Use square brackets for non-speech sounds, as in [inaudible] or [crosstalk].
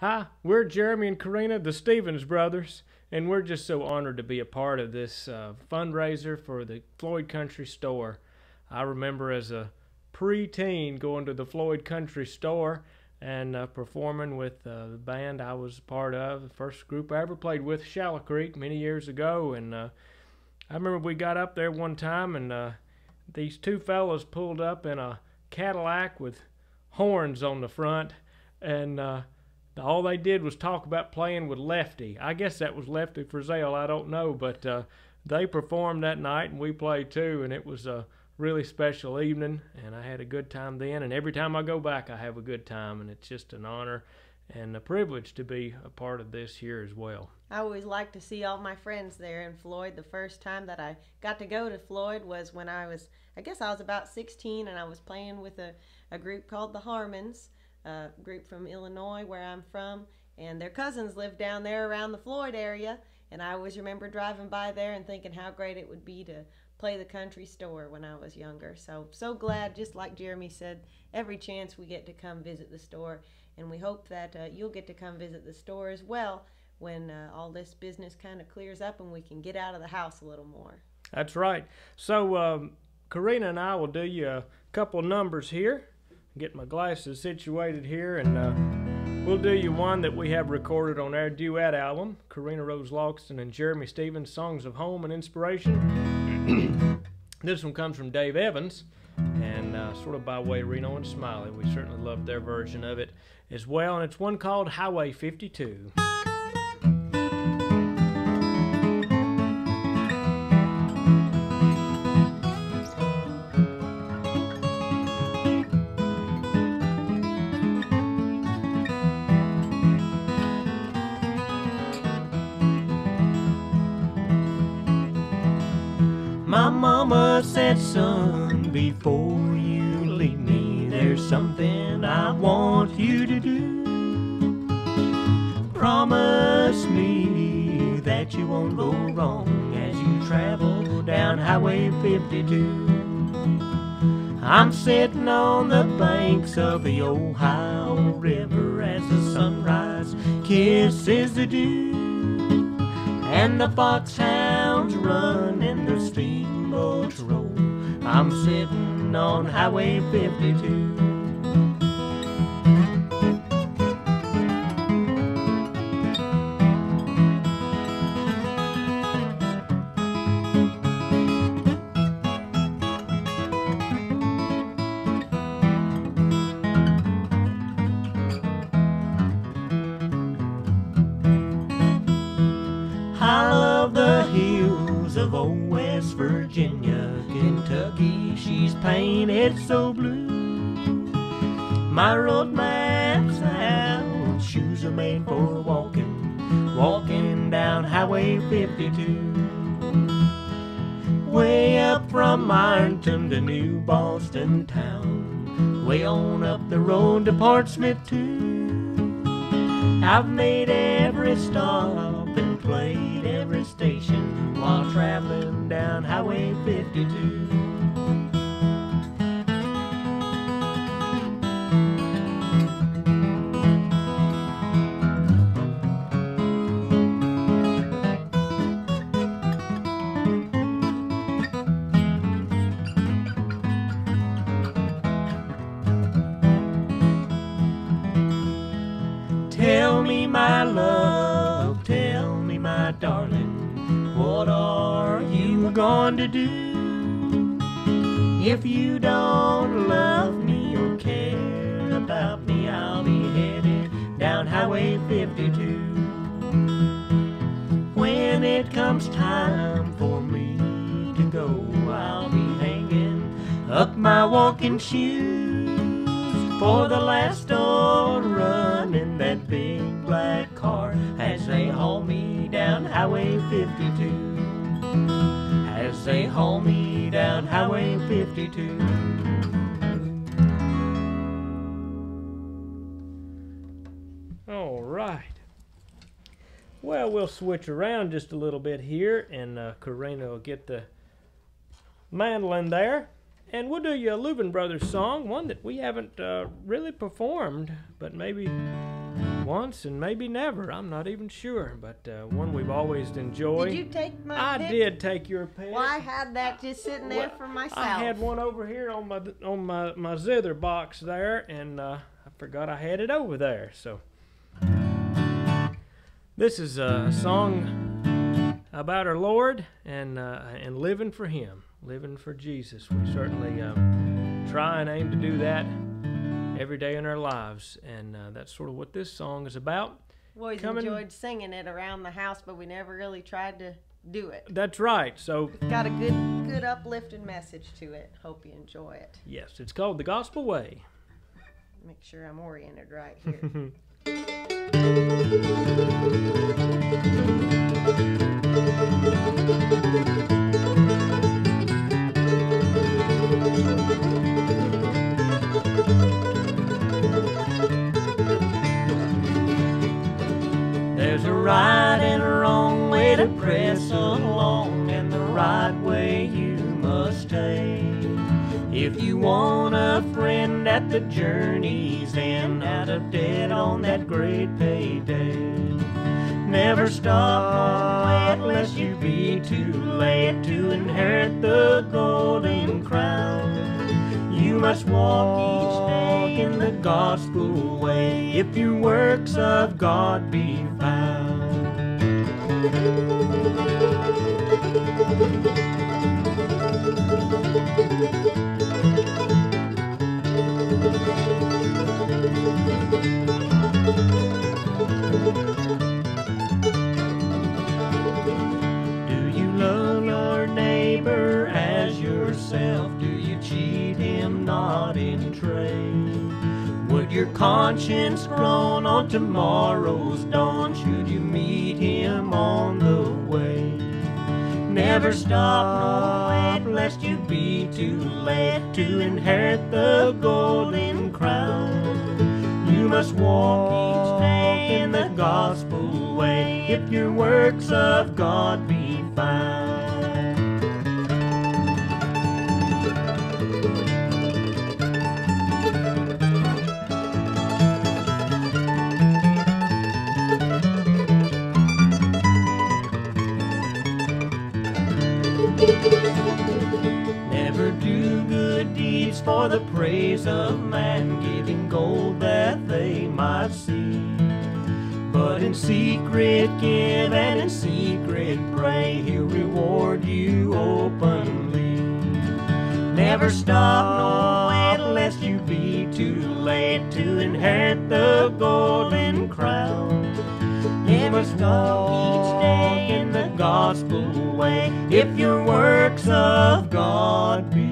Hi, we're Jeremy and Corrina, the Stevens brothers, and we're just so honored to be a part of this uh, fundraiser for the Floyd Country Store. I remember as a preteen going to the Floyd Country Store and uh, performing with uh, the band I was part of, the first group I ever played with, Shallow Creek, many years ago. And uh, I remember we got up there one time and uh, these two fellows pulled up in a Cadillac with horns on the front and uh, all they did was talk about playing with Lefty. I guess that was Lefty Frizzell. I don't know, but uh, they performed that night and we played too, and it was a really special evening, and I had a good time then. And every time I go back, I have a good time, and it's just an honor and a privilege to be a part of this here as well. I always like to see all my friends there in Floyd. The first time that I got to go to Floyd was when I was, I guess I was about 16, and I was playing with a, a group called the Harmons a group from Illinois, where I'm from, and their cousins live down there around the Floyd area. And I always remember driving by there and thinking how great it would be to play the country store when I was younger. So, so glad, just like Jeremy said, every chance we get to come visit the store. And we hope that uh, you'll get to come visit the store as well when uh, all this business kind of clears up and we can get out of the house a little more. That's right. So, um, Corrina and I will do you a couple numbers here get my glasses situated here and uh, we'll do you one that we have recorded on our duet album Corrina Rose Logston and Jeremy Stephens Songs of Home and Inspiration. [clears throat] This one comes from Dave Evans and uh, sort of by way Reno and Smiley. We certainly love their version of it as well and it's one called Highway 52 mama said, son, before you leave me, there's something I want you to do. Promise me that you won't go wrong as you travel down Highway 52. I'm sitting on the banks of the Ohio River as the sunrise kisses the dew. And the foxhounds run and the steamboats roll. I'm sitting on Highway 52. Of old West Virginia, Kentucky. She's painted so blue. My road map's out, shoes are made for walking, walking down Highway 52. Way up from Ironton to New Boston town, way on up the road to Portsmouth too. I've made every stop and station while traveling down Highway 52. Going to do? If you don't love me or care about me, I'll be headed down Highway 52. When it comes time for me to go, I'll be hanging up my walking shoes for the last old run in that big black car as they haul me down Highway 52. Haul me down Highway 52. All right. Well, we'll switch around just a little bit here, and uh, Corrina will get the mandolin there. And we'll do you a Louvin Brothers song, one that we haven't uh, really performed, but maybe once and maybe never. I'm not even sure, but uh, one we've always enjoyed. Did you take my I pick? did take your pick. Well, I had that just sitting there Well, for myself. I had one over here on my on my my zither box there, and uh, I forgot I had it over there. So this is a song about our Lord and uh, and living for Him, living for Jesus. We certainly um, try and aim to do that every day in our lives, and uh, that's sort of what this song is about. We always coming- enjoyed singing it around the house, but we never really tried to do it. That's right. So It's got a good, good uplifting message to it. Hope you enjoy it. yes, it's called the Gospel Way. Make sure I'm oriented right here. [laughs] [laughs] the journey's end, out of debt on that great payday, never stop oh, unless you be too late to inherit the golden crown. You must walk each day in the gospel way if your works of God be found. Conscience grown on tomorrow's dawn? Should you meet him on the way? Never stop, no wait, lest you be too late to inherit the golden crown. You must walk each day in the gospel way if your works of God be found. Never do good deeds for the praise of man, giving gold that they might see. But in secret give and in secret pray, he'll reward you openly. Never stop, no wait, lest you be too late to inherit the golden crown. You must walk in the gospel way. If your works of God be